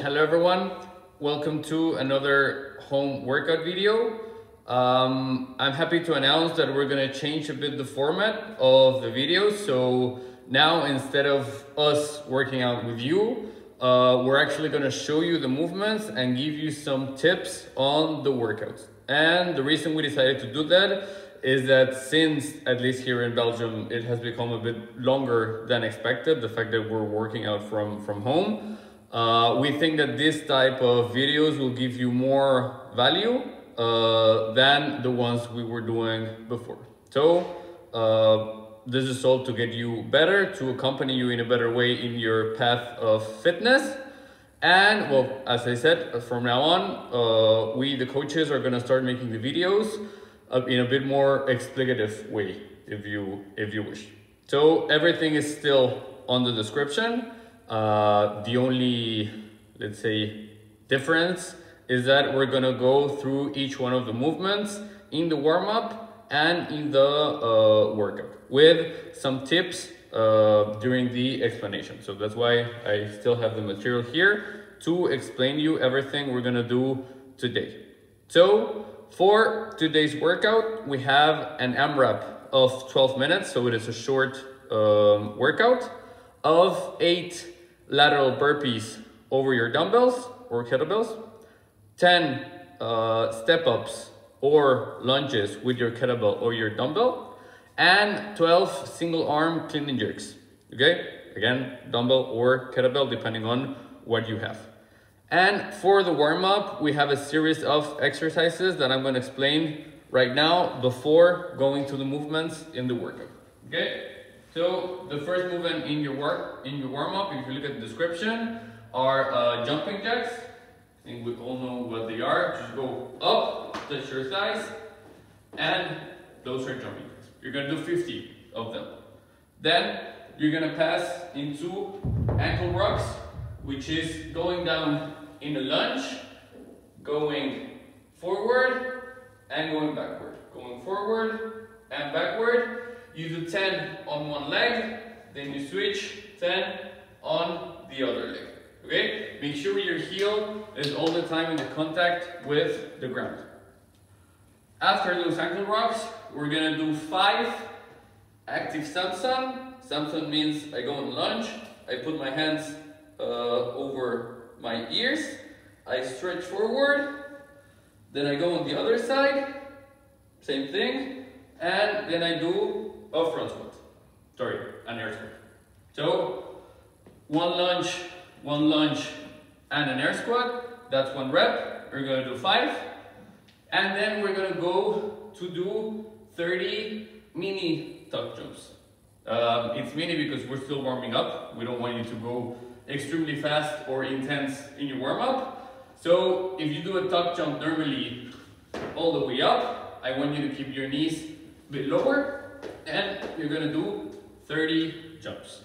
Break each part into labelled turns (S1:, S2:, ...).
S1: Hello everyone, welcome to another home workout video. Um, I'm happy to announce that we're gonna change a bit the format of the video. So now instead of us working out with you, uh, we're actually gonna show you the movements and give you some tips on the workouts. And the reason we decided to do that is that since, at least here in Belgium, it has become a bit longer than expected, the fact that we're working out from, from home, uh, we think that this type of videos will give you more value uh, than the ones we were doing before. So uh, this is all to get you better, to accompany you in a better way in your path of fitness. And well, as I said, from now on, uh, we, the coaches, are gonna start making the videos uh, in a bit more explicative way, if you, if you wish. So everything is still on the description. Uh, the only, let's say, difference is that we're gonna go through each one of the movements in the warm-up and in the uh, workout with some tips uh, during the explanation. So that's why I still have the material here to explain you everything we're gonna do today. So for today's workout, we have an AMRAP of 12 minutes, so it is a short um, workout of eight lateral burpees over your dumbbells or kettlebells, 10 uh, step ups or lunges with your kettlebell or your dumbbell, and 12 single arm clean and jerks. Okay, again, dumbbell or kettlebell depending on what you have. And for the warm up, we have a series of exercises that I'm going to explain right now before going to the movements in the workout. Okay. So the first movement in your work in your warm up, if you look at the description, are uh, jumping jacks. I think we all know what they are. Just go up, touch your thighs, and those are jumping jacks. You're gonna do 50 of them. Then you're gonna pass into ankle rocks, which is going down in a lunge, going forward and going backward, going forward and backward you do 10 on one leg, then you switch 10 on the other leg. Okay? Make sure your heel is all the time in the contact with the ground. After those ankle rocks, we're gonna do five active Samson. Samson means I go in lunge, I put my hands uh, over my ears, I stretch forward, then I go on the other side, same thing, and then I do a front squat. Sorry, an air squat. So, one lunge, one lunge, and an air squat. That's one rep. We're gonna do five. And then we're gonna go to do 30 mini tuck jumps. Um, it's mini because we're still warming up. We don't want you to go extremely fast or intense in your warm up. So if you do a tuck jump normally all the way up, I want you to keep your knees a bit lower and you're gonna do 30 jumps.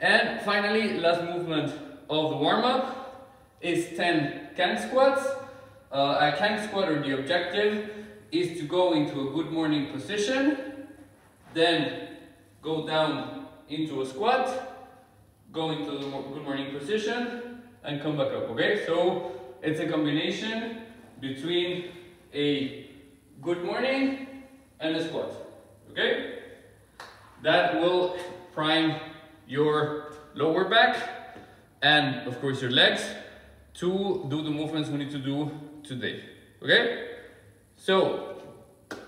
S1: And finally, last movement of the warm-up is 10 Kang squats. Uh, a Kang squat or the objective is to go into a good morning position, then go down into a squat, go into the good morning position, and come back up, okay? So it's a combination between a good morning and a squat. Okay? That will prime your lower back and of course your legs to do the movements we need to do today. Okay? So,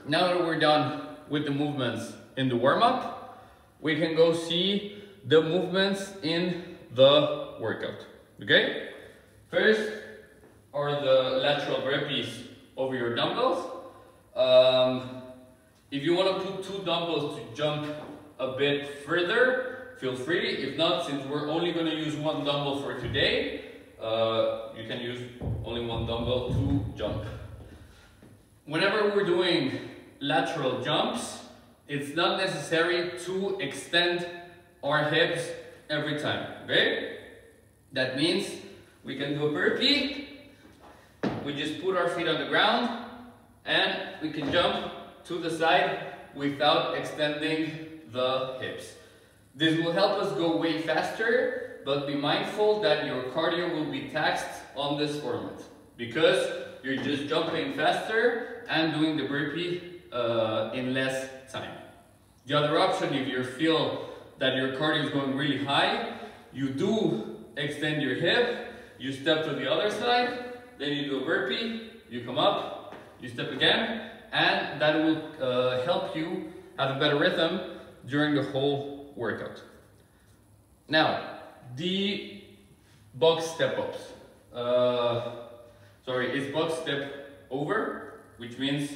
S1: now that we're done with the movements in the warm-up, we can go see the movements in the workout. Okay? First are the lateral burpees over your dumbbells. Um, if you want to put two dumbbells to jump a bit further, feel free. If not, since we're only going to use one dumbbell for today, uh, you can use only one dumbbell to jump. Whenever we're doing lateral jumps, it's not necessary to extend our hips every time, okay? That means we can do a burpee, we just put our feet on the ground, and we can jump to the side without extending the hips. This will help us go way faster but be mindful that your cardio will be taxed on this format because you're just jumping faster and doing the burpee uh, in less time. The other option, if you feel that your cardio is going really high, you do extend your hip, you step to the other side, then you do a burpee, you come up, you step again, and that will uh, help you have a better rhythm during the whole workout. Now, the box step-ups. Uh, sorry, it's box step over, which means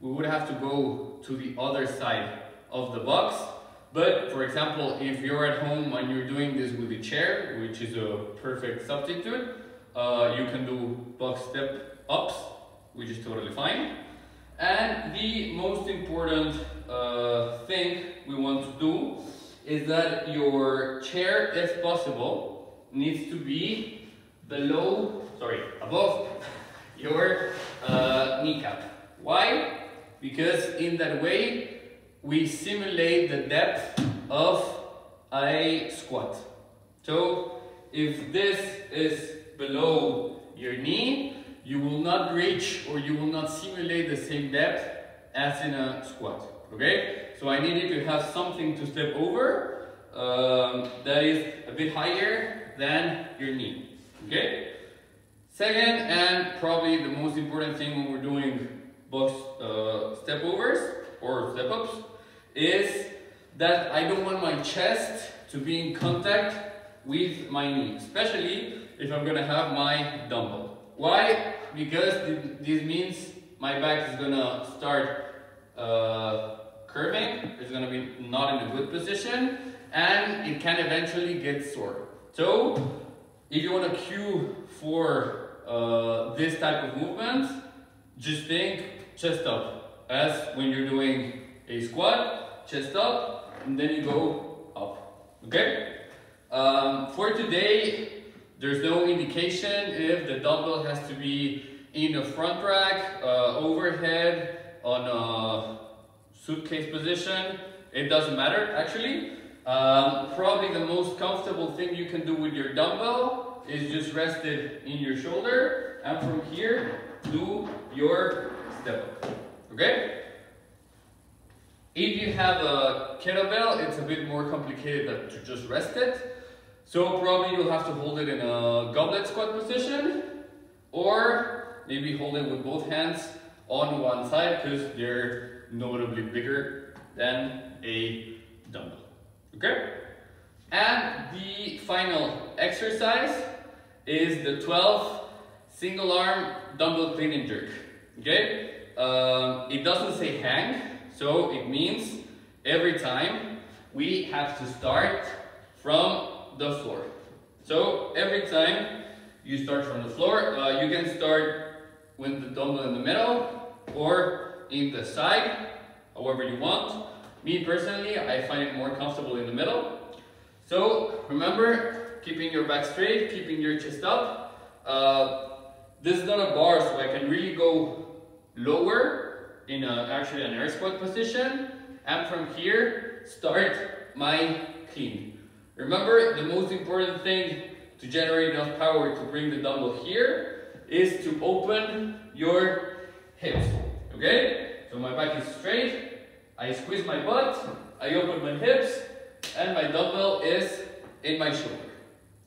S1: we would have to go to the other side of the box. But for example, if you're at home and you're doing this with a chair, which is a perfect substitute, uh, you can do box step ups, which is totally fine. And the most important uh, thing we want to do is that your chair, if possible, needs to be below, sorry, above your uh, kneecap. Why? Because in that way, we simulate the depth of a squat. So if this is below your knee, you will not reach or you will not simulate the same depth as in a squat. Okay? So I needed to have something to step over um, that is a bit higher than your knee. Okay? Second, and probably the most important thing when we're doing box uh, step overs or step ups, is that I don't want my chest to be in contact with my knee, especially if I'm gonna have my dumbbell. Why? Because this means my back is gonna start uh, curving, it's gonna be not in a good position, and it can eventually get sore. So, if you wanna cue for uh, this type of movement, just think chest up, as when you're doing a squat, chest up, and then you go up, okay? Um, for today, there's no indication if the dumbbell has to be in a front rack, uh, overhead, on a suitcase position. It doesn't matter, actually. Um, probably the most comfortable thing you can do with your dumbbell is just rest it in your shoulder, and from here, do your step up, okay? If you have a kettlebell, it's a bit more complicated to just rest it. So probably you'll have to hold it in a goblet squat position or maybe hold it with both hands on one side because they're notably bigger than a dumbbell. Okay? And the final exercise is the 12 single arm dumbbell clean and jerk. Okay? Um, it doesn't say hang, so it means every time we have to start from the floor. So every time you start from the floor, uh, you can start with the dumbbell in the middle or in the side, however you want. Me personally, I find it more comfortable in the middle. So remember, keeping your back straight, keeping your chest up. Uh, this is not a bar, so I can really go lower in a, actually an air squat position. And from here, start my clean. Remember, the most important thing to generate enough power to bring the dumbbell here is to open your hips, okay? So my back is straight, I squeeze my butt, I open my hips, and my dumbbell is in my shoulder.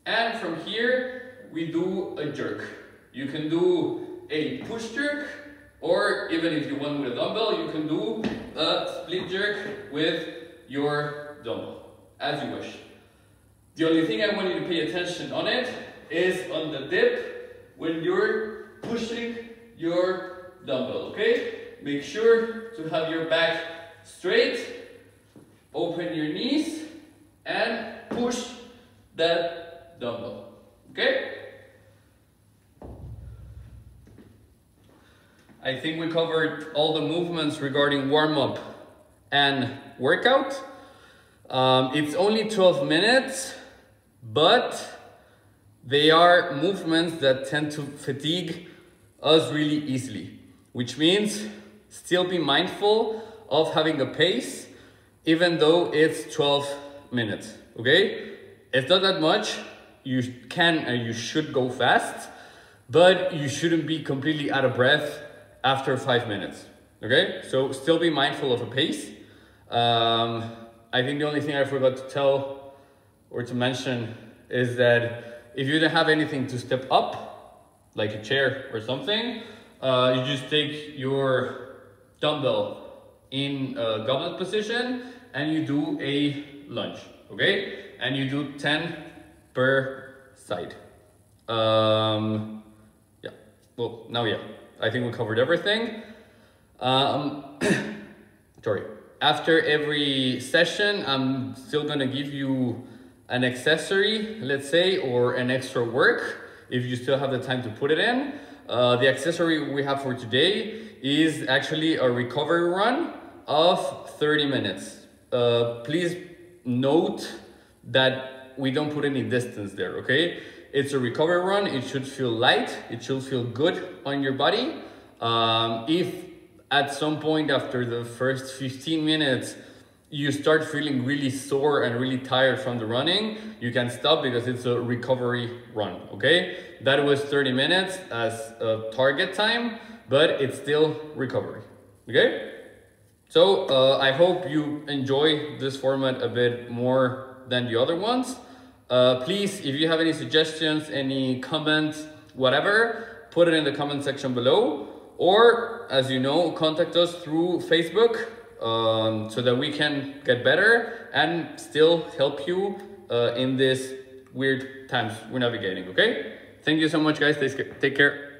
S1: And from here, we do a jerk. You can do a push jerk, or even if you want with a dumbbell, you can do a split jerk with your dumbbell, as you wish. The only thing I want you to pay attention on it is on the dip when you're pushing your dumbbell, okay? Make sure to have your back straight, open your knees, and push that dumbbell, okay? I think we covered all the movements regarding warm-up and workout. Um, it's only 12 minutes, but they are movements that tend to fatigue us really easily, which means still be mindful of having a pace, even though it's 12 minutes, okay? It's not that much, you can and you should go fast, but you shouldn't be completely out of breath after five minutes. Okay, so still be mindful of a pace. Um, I think the only thing I forgot to tell or to mention is that if you don't have anything to step up, like a chair or something, uh, you just take your dumbbell in a goblet position and you do a lunge, okay? And you do 10 per side. Um, yeah, well, now yeah, I think we covered everything. Um, sorry, after every session, I'm still gonna give you an accessory, let's say, or an extra work, if you still have the time to put it in. Uh, the accessory we have for today is actually a recovery run of 30 minutes. Uh, please note that we don't put any distance there, okay? It's a recovery run, it should feel light, it should feel good on your body. Um, if at some point after the first 15 minutes, you start feeling really sore and really tired from the running, you can stop because it's a recovery run, okay? That was 30 minutes as a target time, but it's still recovery, okay? So uh, I hope you enjoy this format a bit more than the other ones. Uh, please, if you have any suggestions, any comments, whatever, put it in the comment section below. Or, as you know, contact us through Facebook um, so that we can get better and still help you uh, in this weird times we're navigating, okay? Thank you so much, guys. Take care.